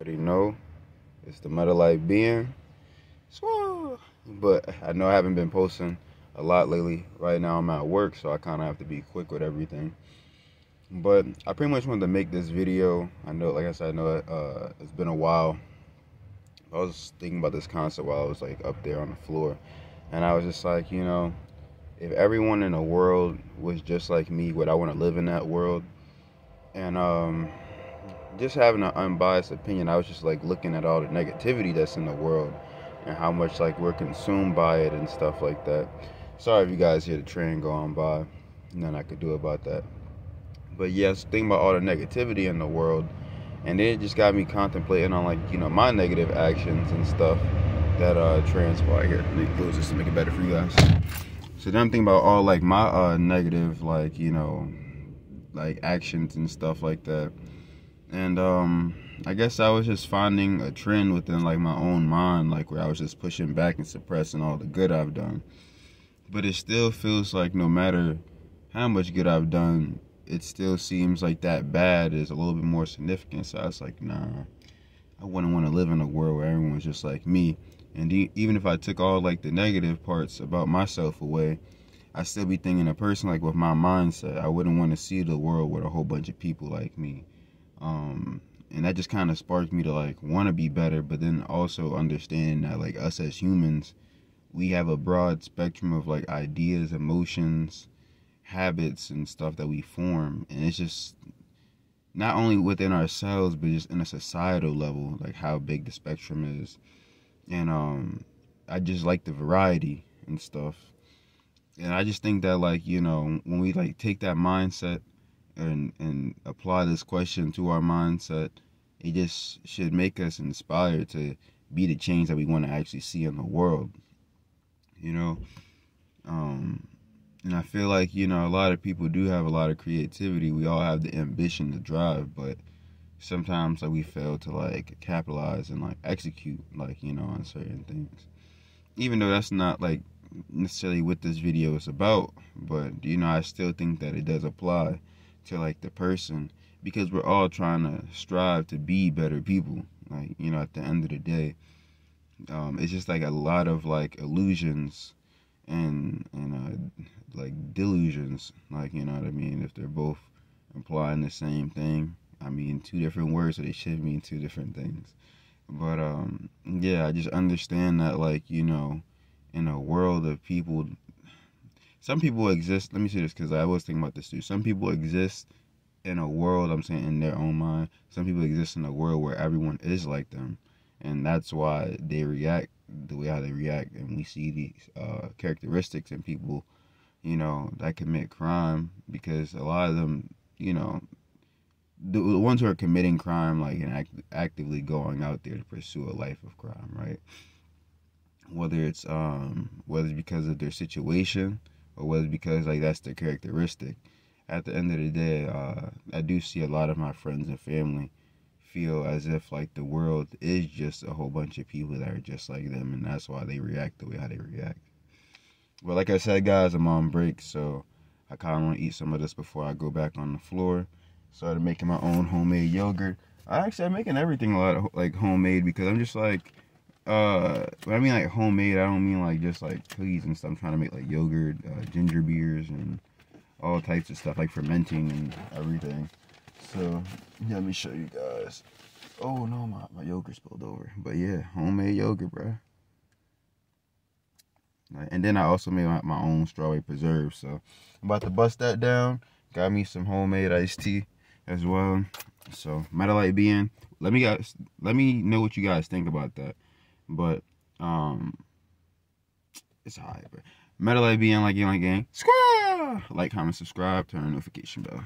already know it's the Meta Light being. But I know I haven't been posting a lot lately. Right now I'm at work, so I kind of have to be quick with everything. But I pretty much wanted to make this video. I know, like I said, I know uh, it's been a while. I was thinking about this concept while I was like up there on the floor, and I was just like, you know, if everyone in the world was just like me, would I want to live in that world? And um, just having an unbiased opinion, I was just like looking at all the negativity that's in the world and how much like we're consumed by it and stuff like that. Sorry if you guys hear the train going by. Nothing I could do about that. But yes, think about all the negativity in the world, and then it just got me contemplating on like you know my negative actions and stuff that uh transpire here. Let me close this to make it better for you guys. So then I'm thinking about all like my uh negative like you know like actions and stuff like that and um i guess i was just finding a trend within like my own mind like where i was just pushing back and suppressing all the good i've done. But it still feels like no matter how much good i've done it still seems like that bad is a little bit more significant. So i was like nah i wouldn't want to live in a world where everyone's just like me. And even if i took all like the negative parts about myself away I'd still be thinking a person like with my mindset i wouldn't want to see the world with a whole bunch of people like me um, and that just kind of sparked me to like want to be better but then also understand that like us as humans we have a broad spectrum of like ideas emotions habits and stuff that we form. And it's just not only within ourselves but just in a societal level like how big the spectrum is. And um i just like the variety and stuff. And i just think that like you know when we like take that mindset and and apply this question to our mindset, it just should make us inspired to be the change that we want to actually see in the world. You know, um, and I feel like you know a lot of people do have a lot of creativity. We all have the ambition to drive, but sometimes like we fail to like capitalize and like execute like you know on certain things. Even though that's not like necessarily what this video is about, but you know I still think that it does apply to like the person because we're all trying to strive to be better people like you know at the end of the day. Um, it's just like a lot of like illusions and and uh, like delusions like you know what i mean? If they're both implying the same thing i mean two different words so they should mean two different things. But um yeah i just understand that like you know in a world of people some people exist. Let me say this because I was thinking about this too. Some people exist in a world. I'm saying in their own mind. Some people exist in a world where everyone is like them, and that's why they react the way how they react. And we see these uh, characteristics in people, you know, that commit crime because a lot of them, you know, the, the ones who are committing crime, like and act, actively going out there to pursue a life of crime, right? Whether it's um whether it's because of their situation or whether because like that's their characteristic. At the end of the day, uh, I do see a lot of my friends and family feel as if like the world is just a whole bunch of people that are just like them, and that's why they react the way how they react. But like I said, guys, I'm on break, so I kind of want to eat some of this before I go back on the floor. Started making my own homemade yogurt. I actually I'm making everything a lot of like homemade because I'm just like uh, when I mean like homemade, I don't mean like just like cookies and stuff. I'm trying to make like yogurt, uh, ginger beers, and all types of stuff like fermenting and everything. So yeah, let me show you guys. Oh no, my, my yogurt spilled over. But yeah, homemade yogurt, bro. And then I also made my, my own strawberry preserve. So I'm about to bust that down. Got me some homemade iced tea as well. So Meta Light being. Let me guys let me know what you guys think about that. But um it's high, but Meta Light being like you like gang. Square! Like, comment, subscribe, turn on notification bell.